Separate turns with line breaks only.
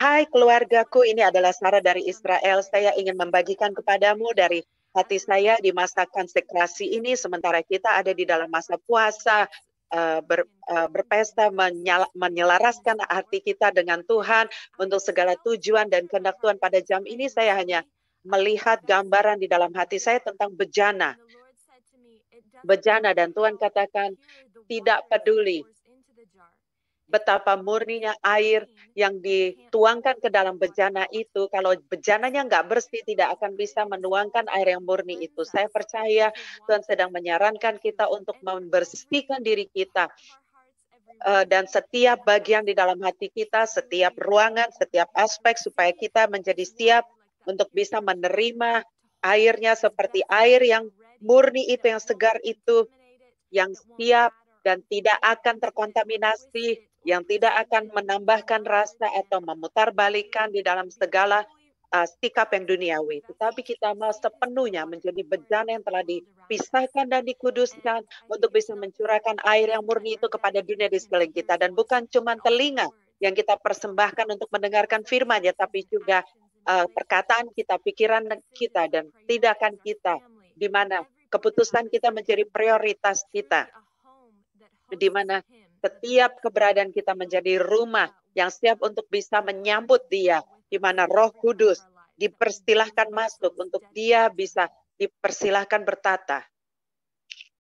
Hai keluargaku, ini adalah Sarah dari Israel. Saya ingin membagikan kepadamu dari hati saya di masa konsekrasi ini, sementara kita ada di dalam masa puasa, uh, ber, uh, berpesta menyala, menyelaraskan hati kita dengan Tuhan untuk segala tujuan dan kehendak Tuhan pada jam ini saya hanya melihat gambaran di dalam hati saya tentang bejana. Bejana dan Tuhan katakan tidak peduli betapa murninya air yang dituangkan ke dalam bejana itu. Kalau bejananya nggak bersih, tidak akan bisa menuangkan air yang murni itu. Saya percaya Tuhan sedang menyarankan kita untuk membersihkan diri kita. Eh, dan setiap bagian di dalam hati kita, setiap ruangan, setiap aspek, supaya kita menjadi siap untuk bisa menerima airnya seperti air yang murni itu, yang segar itu, yang siap dan tidak akan terkontaminasi yang tidak akan menambahkan rasa atau memutarbalikkan di dalam segala uh, sikap yang duniawi. Tetapi kita mau sepenuhnya menjadi bejana yang telah dipisahkan dan dikuduskan untuk bisa mencurahkan air yang murni itu kepada dunia di sekeliling kita. Dan bukan cuma telinga yang kita persembahkan untuk mendengarkan firman ya, tapi juga uh, perkataan kita, pikiran kita, dan tindakan kita, di mana keputusan kita menjadi prioritas kita. Di mana setiap keberadaan kita menjadi rumah yang siap untuk bisa menyambut dia, di mana roh kudus dipersilahkan masuk untuk dia bisa dipersilahkan bertata.